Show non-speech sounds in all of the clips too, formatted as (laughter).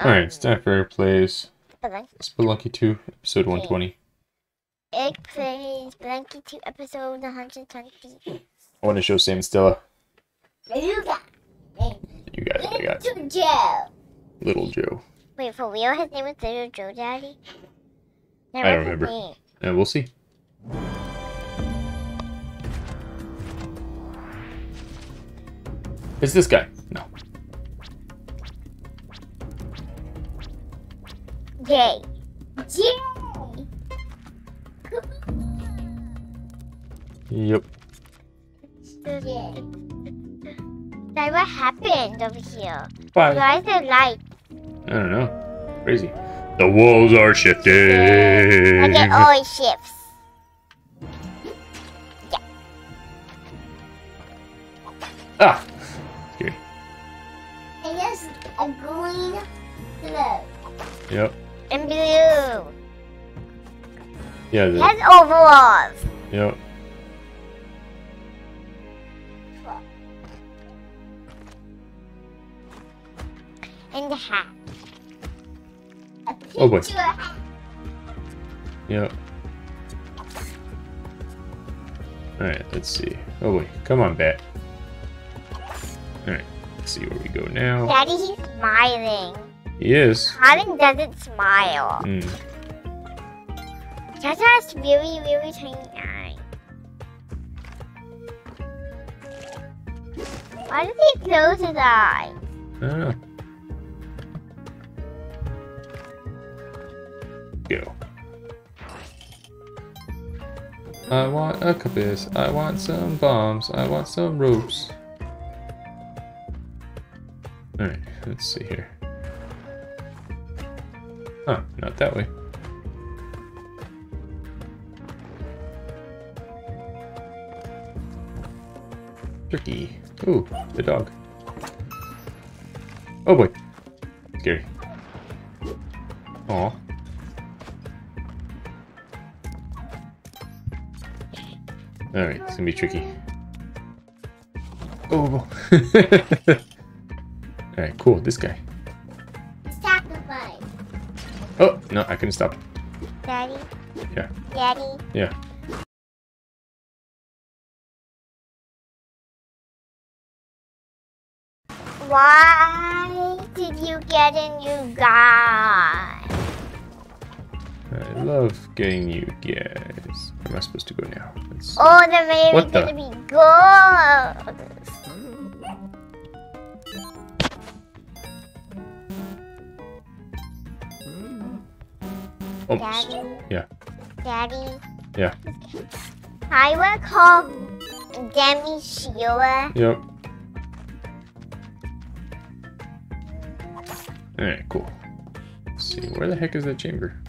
Alright, it's time for plays Spelunky. Spelunky 2, episode 120. It plays Spelunky 2, episode 120. I want to show Sam and Stella. You got You got it, I got Little Joe. Little Joe. Wait, for real? His name was Little Joe Daddy? I don't remember. And uh, we'll see. It's this guy. No. Jay. Jay! Yep. Jay. Like, what happened over here? Bye. Why is there light? I don't know. Crazy. The walls are shifting. Like, it always shifts. Yeah. Ah! Scary. And there's a green glow. Yep. And blue. Yeah, the, Has overalls. yep. And the hat. A Oh, boy. hat. Yep. Alright, let's see. Oh boy, come on, bat. Alright, let's see where we go now. Daddy, he's smiling. He is. Colin doesn't smile. Hmm. Chacha has really, really tiny eyes. Why does he close his eyes? I don't know. Go. I want a compass. I want some bombs. I want some ropes. Alright, let's see here. Huh, not that way. Turkey. Ooh, the dog. Oh boy. Scary. Aw. Alright, it's gonna be tricky. Oh. (laughs) Alright, cool. This guy. Oh, no, I couldn't stop. Daddy. Yeah. Daddy. Yeah. Why did you get a new guy? I love getting you guys. Where am I supposed to go now? Let's... Oh, the man What is the? gonna be good. Almost. Daddy. Yeah. Daddy. Yeah. I will call Demi Sheila. Yep. Alright, cool. Let's see, where the heck is that chamber?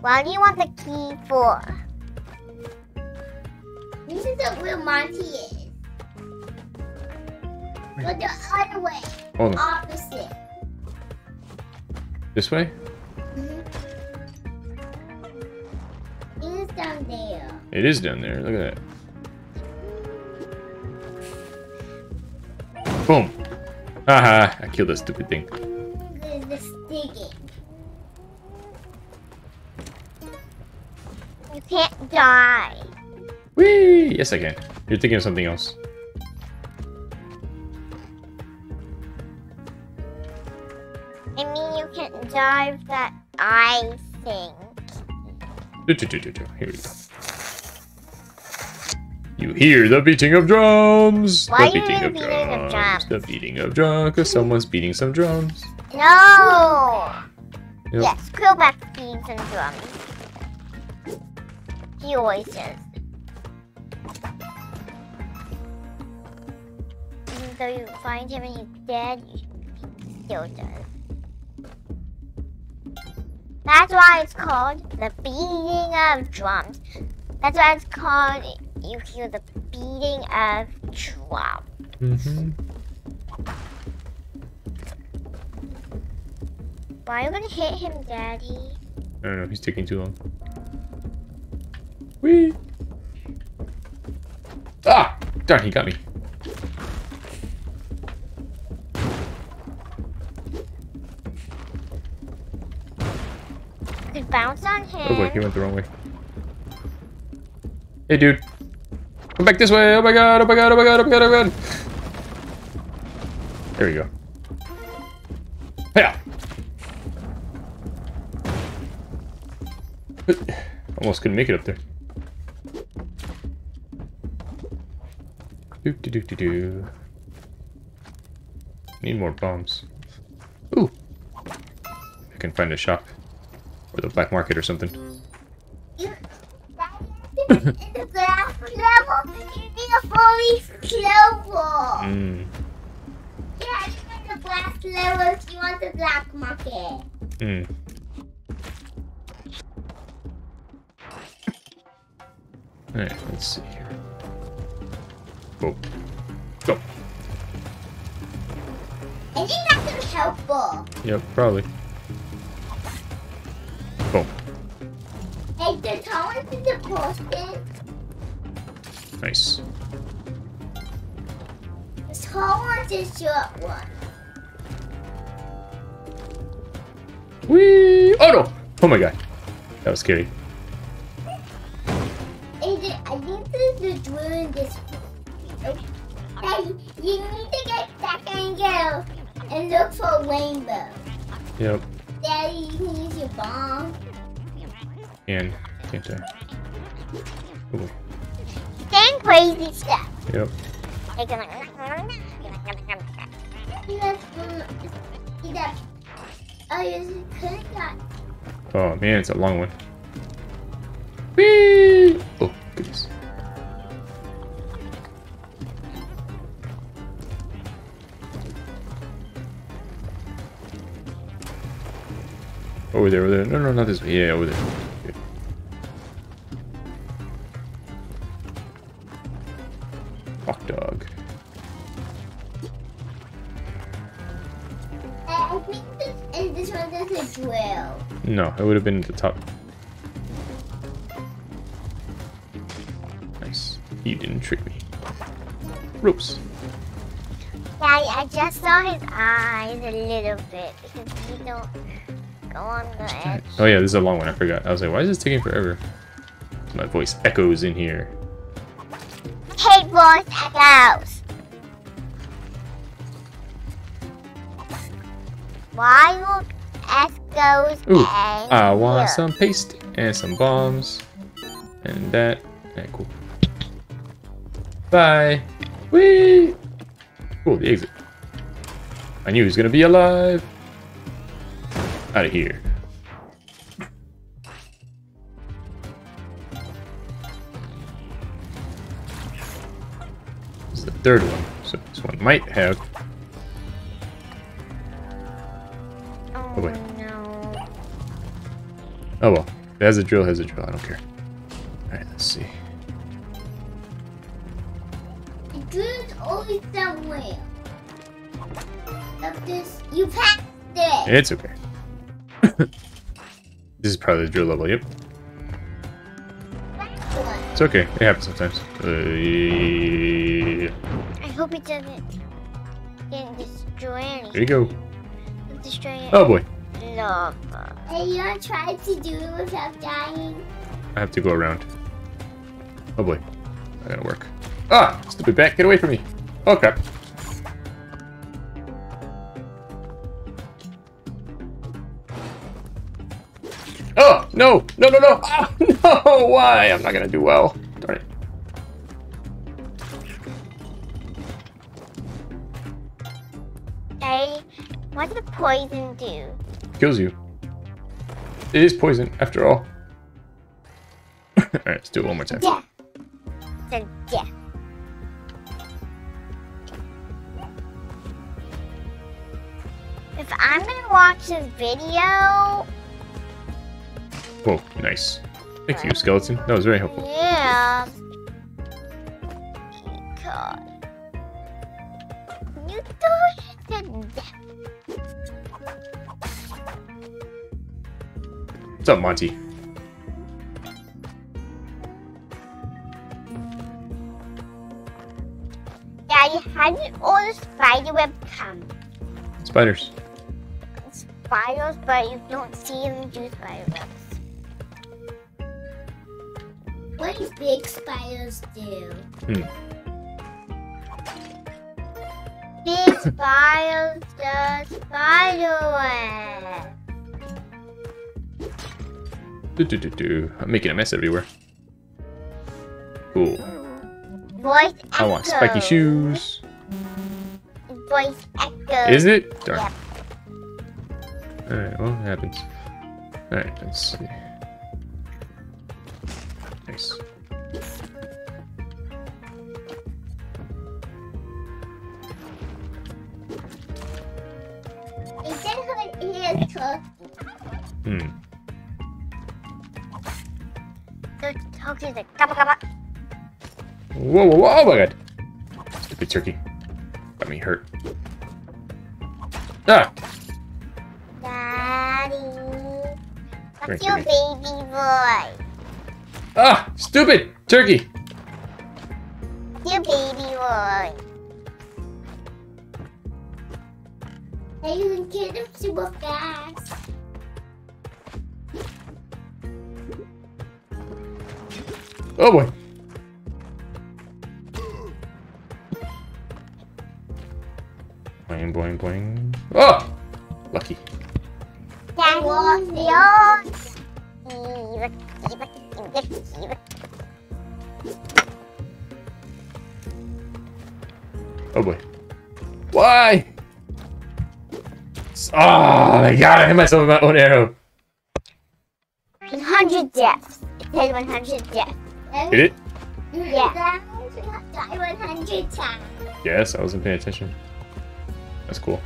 What do you want the key for? This is where Monty is. But the other way. Oh, no. Opposite. This way? Is down there. It is down there. Look at that. Boom. Haha, I killed that stupid thing. You can't die. Whee! Yes, I can. You're thinking of something else. I mean, you can't dive that I think. Do, do, do, do, do. Here we go. You hear the beating of drums. Why the beating of beating of drums. drums? The beating of drums. Because someone's beating some drums. No! Yep. Yes, Quillback beating some drums. He always does. Even though you find him and he's dead, he still does. That's why it's called the beating of drums. That's why it's called, you hear the beating of drums. Mm-hmm. Why are you gonna hit him, Daddy? I don't know. He's taking too long. Whee! Ah! Darn, he got me. Bounce on him. Oh boy, he went the wrong way. Hey, dude. Come back this way. Oh my god, oh my god, oh my god, oh my god, oh my god. There we go. Yeah. Almost couldn't make it up there. Do do do do do. Need more bombs. Ooh. I can find a shop. Or the black market or something. You, in the glass level, you need a fully silver. Yeah, you want the glass level you want the black market. Alright, let's see here. Go. Go. I think that's gonna helpful. Yep, probably. Nice. The tall one's the short one. Whee! Oh no! Oh my god. That was scary. I think this is the drill in this. Hey, you need to get back and go and look for a rainbow. Yep. Daddy, you can use your bomb. And can't I? Oh boy. Crazy stuff. Yep. Like, See that? See that? Oh, you could have got. Oh man, it's a long one. Whee! Oh goodness. Over there, over there. No, no, not this way. Yeah, over there. It would have been at the top. Nice. You didn't trick me. Ropes. Daddy, I just saw his eyes a little bit because he don't go on the edge. Oh yeah, this is a long one. I forgot. I was like, why is this taking forever? My voice echoes in here. Hate voice echoes. Why will echoes Ooh, I want here? some paste and some bombs. And that. Alright, cool. Bye. Whee! Cool, the exit. I knew he was gonna be alive. Out of here. This is the third one, so this one might have. Oh, wait. Oh well, if it has a drill, it has a drill. I don't care. Alright, let's see. The drill's always somewhere. Up this, you passed it. It's okay. (laughs) this is probably the drill level, yep. It's okay. It happens sometimes. Uh, I hope it doesn't, destroy there you go. Destroy it. Oh boy. Lava. Hey, you wanna try to do it without dying? I have to go around. Oh boy. Not gonna work. Ah! Stupid bat, get away from me. Oh crap. Oh! No! No, no, no! (laughs) Ah, no! Why? I'm not gonna do well. Darn it. Hey, what did the poison do? Kills you. It is poison, after all. Alright, let's do it one more time. Death. It's a death. If I'm gonna watch this video, Oh, nice. Thank you, skeleton. That was very helpful. yeah. God. You do it What's up, Monty? Daddy, how did all the spider web come? Spiders. Spiders, but you don't see them do spider webs. What do big spiders do? Hmm. Big spiders do spider webs. Do, do, do, do. I'm making a mess everywhere. Cool. Voice I want spiky shoes. Voice echo. Is it? Darn. Yep. Alright, well, it happens. Alright, let's see. Nice. He said he is. Hmm. The turkey's like gabba gabba. Whoa, whoa, whoa, oh my god. Stupid turkey. Got me hurt. Ah! Daddy. That's your baby boy. Ah! Stupid! Turkey! Your baby boy. Are you can get him super fast. Oh boy. Boing, boing, boing. Oh! Lucky. Oh boy. Why? Oh my god, I hit myself with my own arrow. 100 deaths. It said 100 deaths. Hit it? Yeah. Die 100 times. Yes, I wasn't paying attention. That's cool.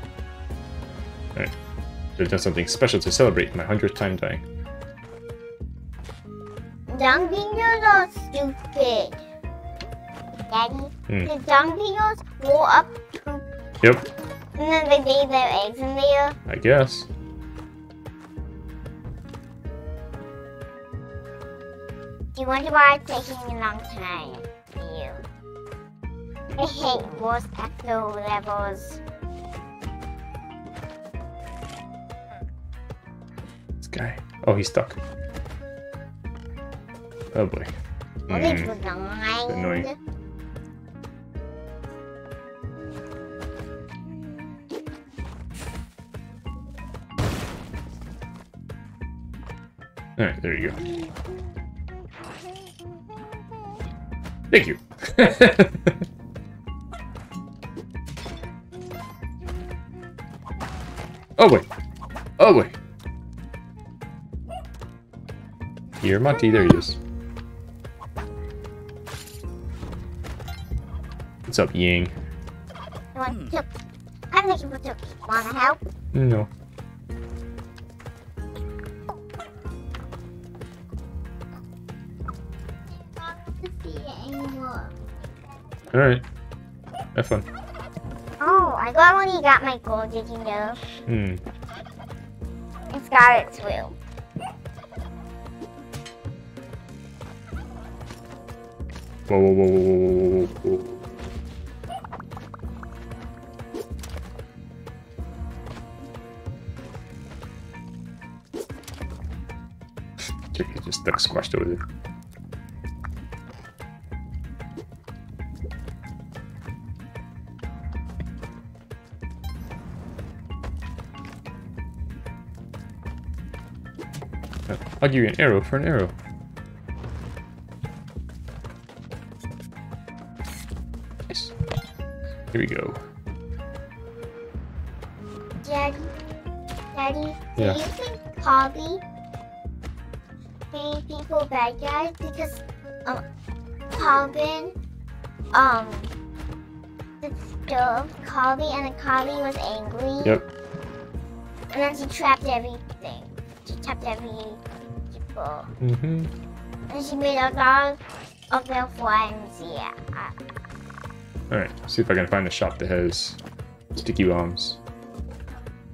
Alright. Should have done something special to celebrate my 100th time dying. Dung beetles are stupid. Daddy, Hmm. the dung beetles roll up poop Yep, and then they lay their eggs in there. I guess. Do you wonder why it's taking a long time for you? I hate worst echo levels. This guy. Oh, he's stuck. Oh boy. Hmm. annoying. Alright, there you go. Thank you. (laughs) oh boy. Oh boy. Here, Monty, there he is. What's up, Ying? Hmm. You Alright. Have fun. Oh, I got one. You got my gold. Did you know? Hmm. It's got it too. Whoa, whoa, whoa, whoa, whoa, whoa, whoa, whoa. Turkey just stuck squashed over there. I'll give you an arrow for an arrow. Nice. Here we go. Daddy, Daddy, do you think Hobby made people bad guys because um, Cobbin um disturbed Colby and the Colby was angry Yep. and then she trapped everything. She trapped every people Mm-hmm. and she made a lot of their friends. Yeah. Alright, see if I can find a shop that has sticky bombs.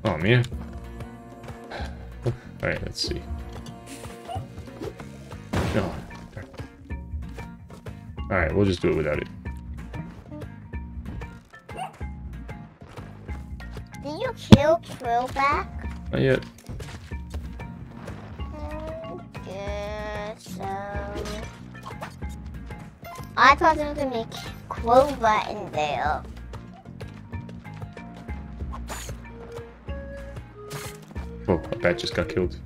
Oh man. Alright, let's see. No. Alright, we'll just do it without it. Did you kill Quillback? Not yet. I thought there was gonna be a Clover in there. Oh, a bat just got killed.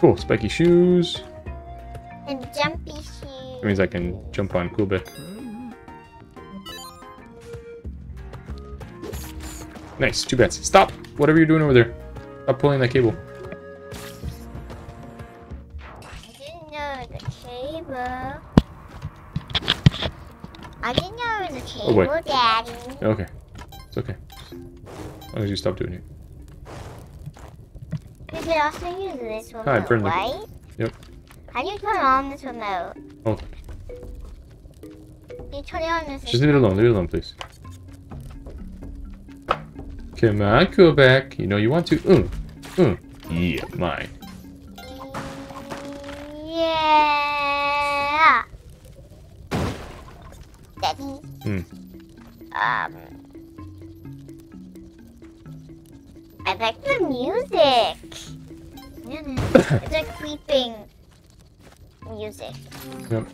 Cool, spiky shoes. And jumpy shoes. That means I can jump on Quillback. Nice, two bats. Stop! Whatever you're doing over there. Stop pulling that cable. I didn't know it was a Oh, wait. Daddy. Okay. It's okay. As long as you stop doing it. We could also use this remote, Hi, friendly. right? Yep. How do you turn on this remote? Oh, You turn it on this. just leave it alone. Leave it alone, please. Come on, Quillback. You know you want to. Mm. Mm. Yeah, mine. Um. I like the music. it's (coughs) like creeping music. Yep.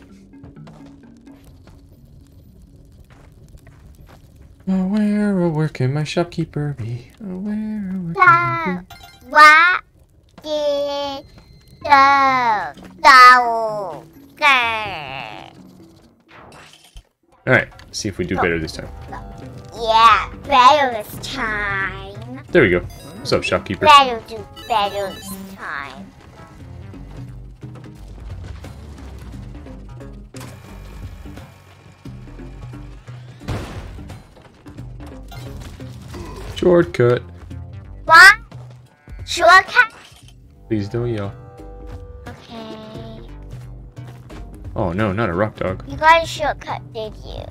Oh, where, oh, where can my shopkeeper be? Oh, where, oh, where can did the dog say? Alright, see if we do better this time. Yeah, better this time. There we go. What's up, shopkeeper? Better do better this time. Shortcut. What? Shortcut? Please don't yell. Oh no, not a rock dog. You got a shortcut, did you?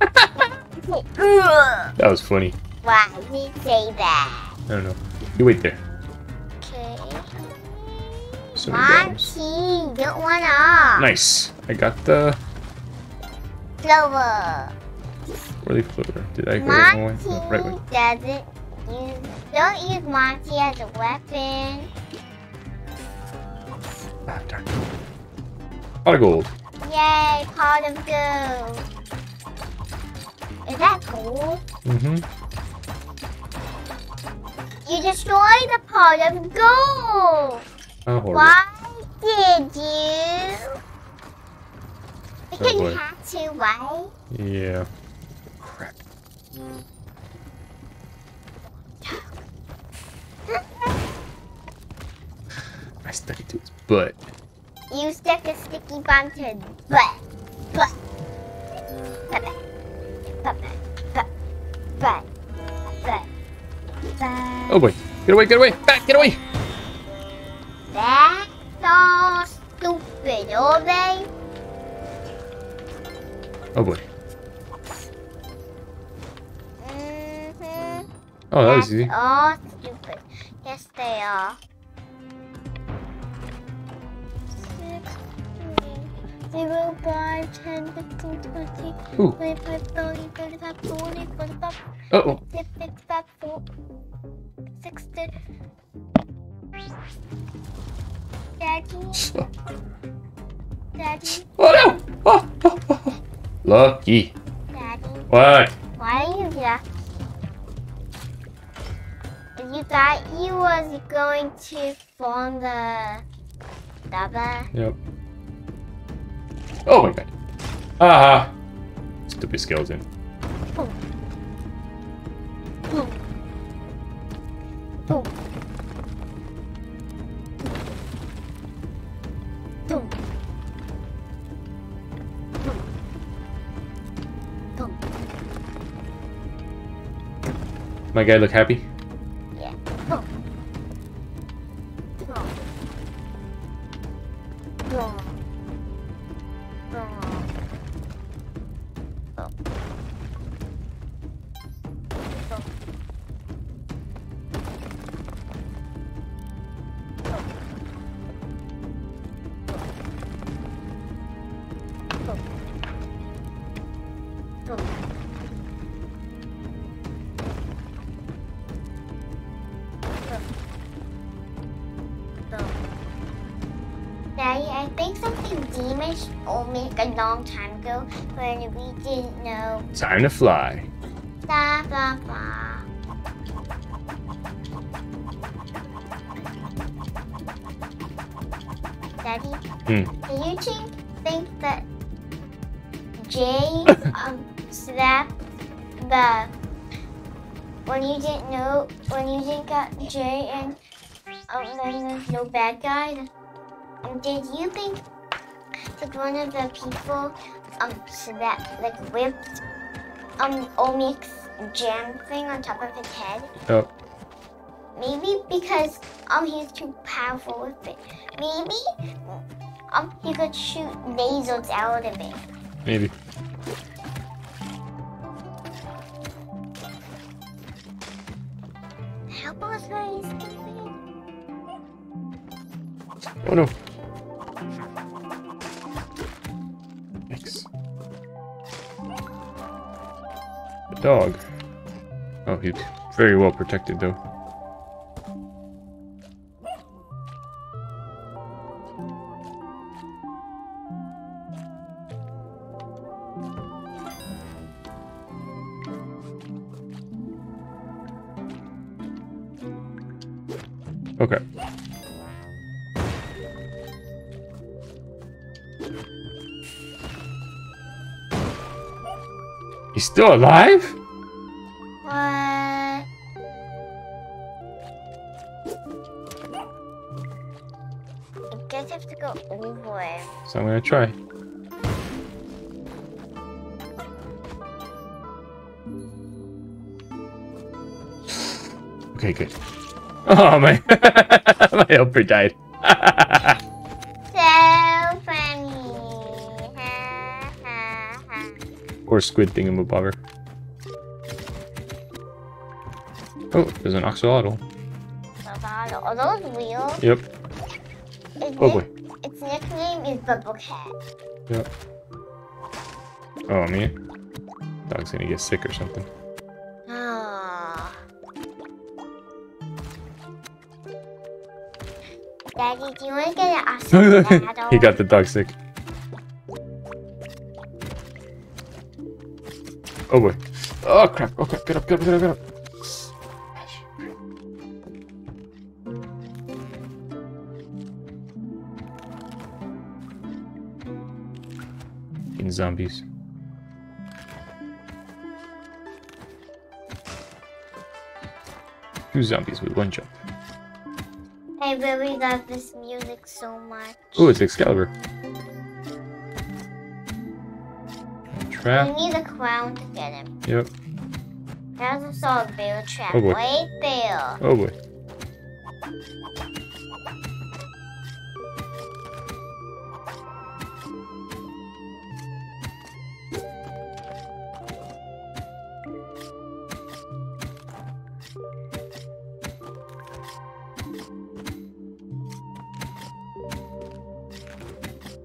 (laughs) That was funny. Why did you say that? I don't know. You wait there. Okay. So. Monty, get one off. Nice. I got the Clover. whirly clover? Did I go the wrong way? No, right way. doesn't use. Don't use Monty as a weapon. Ah, darn. Pot of gold. Yay, pot of gold. Is that gold? Mm-hmm. You destroyed the pot of gold. Oh. Why did you? Because boy. you had to, right? Yeah. Crap. I stuck it to his butt. You stuck a sticky bomb to his butt. Butt. Butt. Butt. Butt. Butt. Butt. Butt. Oh boy. Get away, get away! Back, get away! That's so stupid, Obey. Oh boy. Mm-hmm. Oh, that was That's easy. all stupid. Yes, they are. 0, 5, 10, 15, 20, 25, 30, 35, 40, 45, 50, 55, 60. Daddy. Daddy. Oh no! Oh, oh, oh, oh. Lucky. Daddy. What? Why are you lucky? You thought you was going to form the lava? Yep. Oh my god. Ah. Stupid skeleton. Boom. Boom. Boom. My guy look happy? Olmec a long time ago when we didn't know Time to fly. blah blah blah. Daddy, Hmm. do you think, think that Jay (coughs) um, slapped the when you didn't know when you didn't got Jay and um, then there's no bad guy? Um, did you think that one of the people um slapped like whipped um Olmec's jam thing on top of his head? Oh, Maybe because um he's too powerful with it. Maybe um he could shoot lasers out of it. maybe. Help us, guys. Oh no. Dog. Oh, he's very well protected though. Still alive? What? I guess I have to go over. So I'm gonna try. Okay, good. (laughs) Oh my, (laughs) my helper died. (laughs) or squid thingamabobber. Oh, there's an axolotl. So bad. Are those real? Yep. Its Oh boy. Its nickname is Bubble Cat. Yep. Oh man. Dog's gonna get sick or something. Ah. Daddy, do you want to get an (laughs) axolotl? he got the dog sick. Oh boy. Oh crap. Oh crap. Get up, get up, get up, get up. Gosh. In zombies. Two zombies with one jump. I really love this music so much. Oh, it's Excalibur. We Trap. need a crown to get him. Yep. I also saw a bear trap. Oh, boy. Wait there. Oh boy.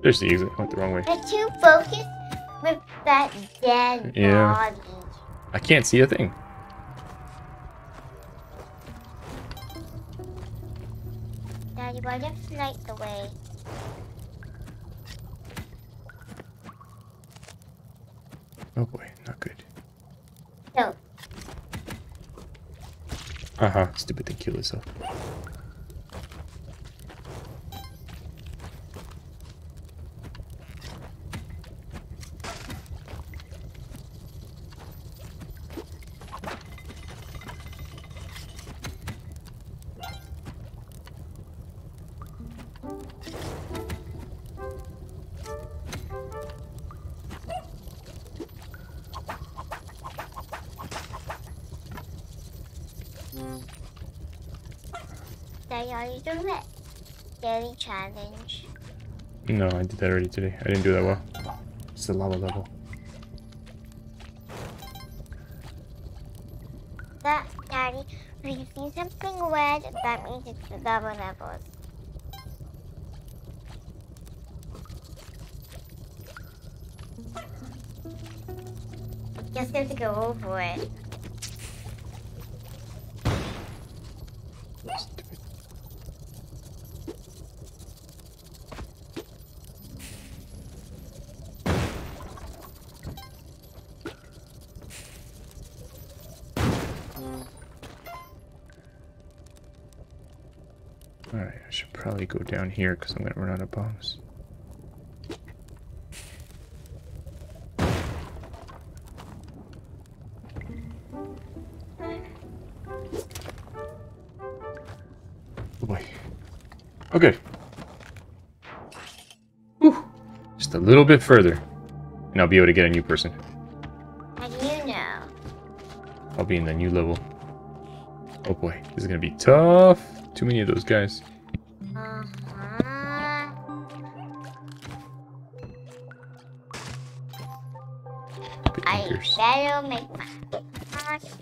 There's the exit. I went the wrong way. We're too focused that dead Yeah. body. I can't see a thing. Daddy, why do you light the way? Oh boy, not good. No. Uh huh. Stupid thing kill itself. No, I did that already today. I didn't do that well. It's the lava level. That, Daddy, if you see something red, that means it's the lava levels. Just have to go over it. Stupid. I should probably go down here because I'm gonna run out of bombs. Oh boy. Okay. Whew. Just a little bit further. And I'll be able to get a new person. How do you know? I'll be in the new level. Oh boy, this is gonna be tough. Too many of those guys.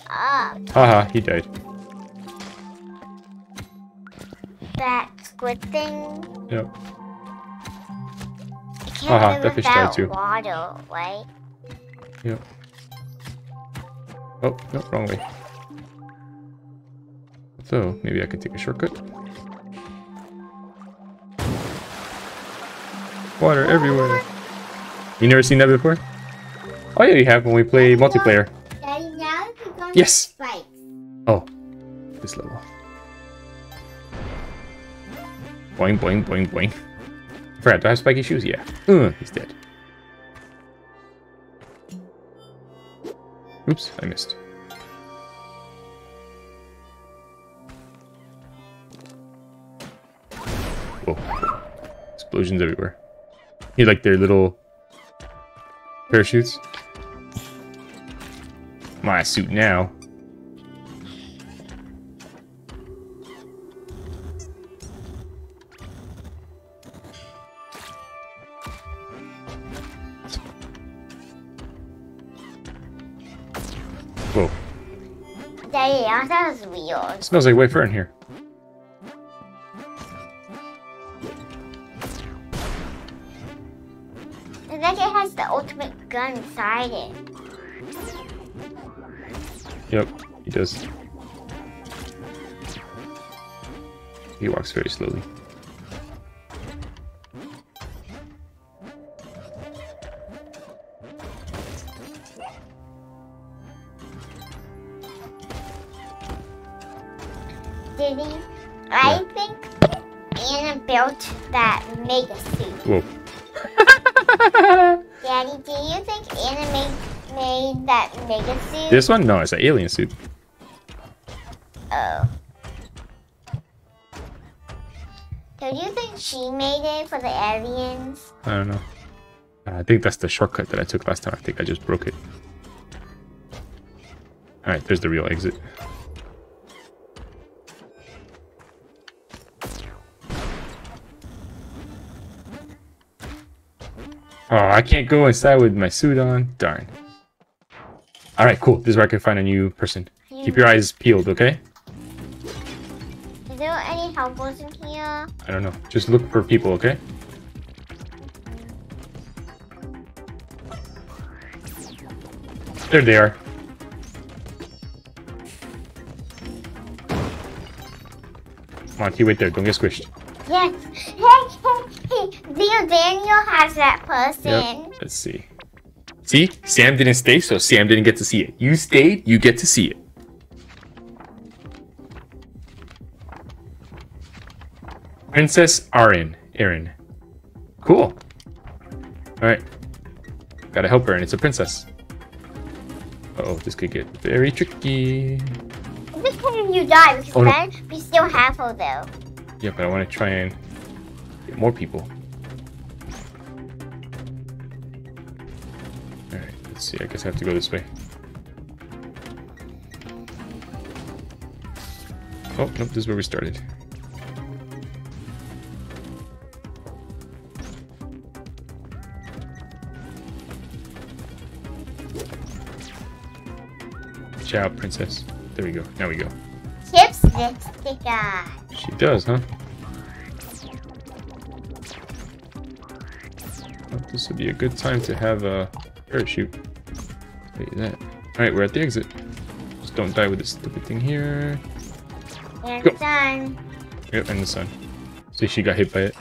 Up. Haha, he died. That squid thing. Yep. I can't Haha, live that fish died too. water, right? Yep. Oh, no, wrong way. So, maybe I can take a shortcut. Water everywhere. Oh. You never seen that before? Oh yeah, you have when we play multiplayer. Daddy, now we're going Yes. spikes. Oh, this level. Boing, boing, boing, boing. Forgot, do I have spiky shoes? Yeah. Uh, he's dead. Oops, I missed. Whoa. Explosions everywhere. You like their little parachutes? My suit now. Whoa. I it was weird. Smells like white fur in here. It's like it has the ultimate gun inside it. He does. He walks very slowly. Did he? I think Anna built that mega suit. Whoa. Daddy, do you think Anna made, made that mega suit? This one? No, it's an alien suit. Do you think she made it for the aliens? I don't know. Uh, I think that's the shortcut that I took last time. I think I just broke it. Alright, there's the real exit. Oh, I can't go inside with my suit on. Darn. Alright, cool. This is where I can find a new person. Keep your eyes peeled, okay? In here? I don't know. Just look for people, okay? There they are. Come on, you wait there. Don't get squished. Yes. Hey, hey, hey. Daniel has that person. Yep. Let's see. See? Sam didn't stay, so Sam didn't get to see it. You stayed, you get to see it. Princess Airyn. Erin. Cool. Alright. Gotta help her, and it's a princess. Uh oh, this could get very tricky. This time you die because Oh, no. we still have her though. Yeah, but I want to try and get more people. Alright, let's see. I guess I have to go this way. Oh, nope, this is where we started. Ciao, princess. There we go. Now we go. Chips lipstick on. She does, huh? Well, this would be a good time to have a parachute. You that. Alright, we're at the exit. Just don't die with this stupid thing here. And Go. done. Yep, and the sun. See, she got hit by it.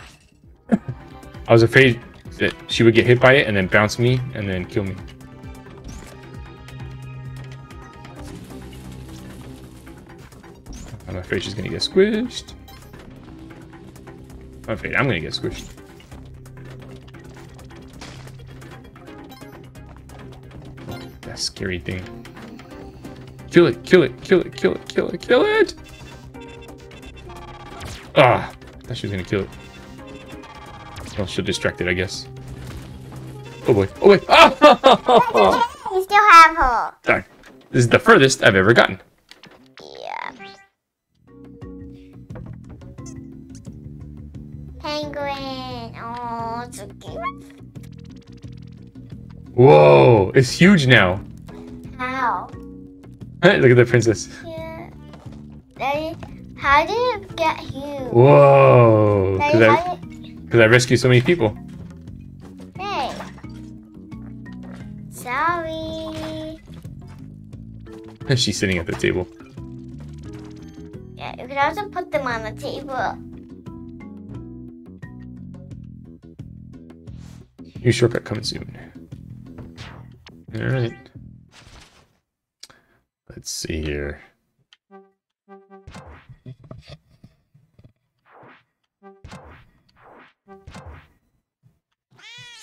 (laughs) I was afraid that she would get hit by it and then bounce me and then kill me. I'm afraid she's gonna get squished. I'm afraid I'm gonna get squished. That scary thing. Kill it, kill it, kill it, kill it, kill it, kill it! Ah, thought she was gonna kill it. Well, she'll distract it, I guess. Oh boy, oh boy! Ah! You (laughs) still have her. Darn. This is the furthest I've ever gotten. Whoa, it's huge now. How? Look at the princess. Yeah. Daddy, how did it get huge? Whoa, because I, I rescued so many people. Hey. Sorry. (laughs) She's sitting at the table. Yeah, you could also put them on the table. New shortcut coming soon. Alright. Let's see here.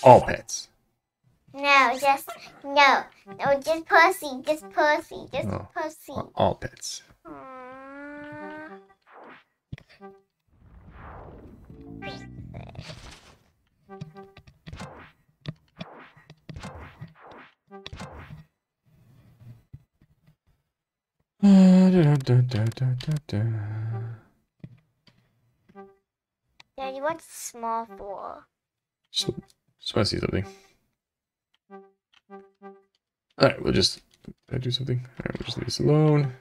All pets. No, just no, no, just pussy, just pussy, just Oh. pussy. All pets. Daddy, what's small for? So, want to see something. Alright, we'll just I do something. Alright, we'll just leave this alone.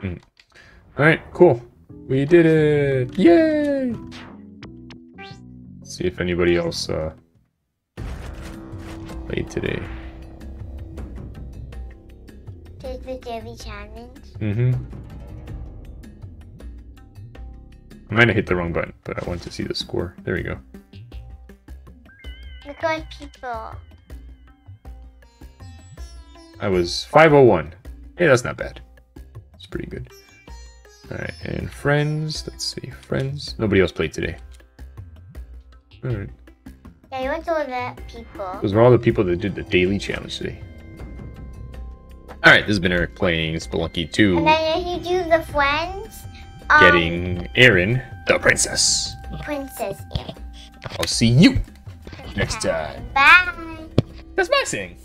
Hmm. Alright, cool. We did it! Yay! see if anybody else uh, played today. The challenge? Mm-hmm. I might have hit the wrong button, but I want to see the score. There we go. Look at people. I was 501. Hey, that's not bad. It's pretty good. Alright, and friends. Let's see. Friends. Nobody else played today. Alright. Daddy, what's all the people? Those were all the people that did the daily challenge today. Alright, this has been Eric playing Spelunky 2, And then if you do the friends, um, getting Airyn, the princess. princess. Yeah. I'll see you next time. Bye. That's my saying.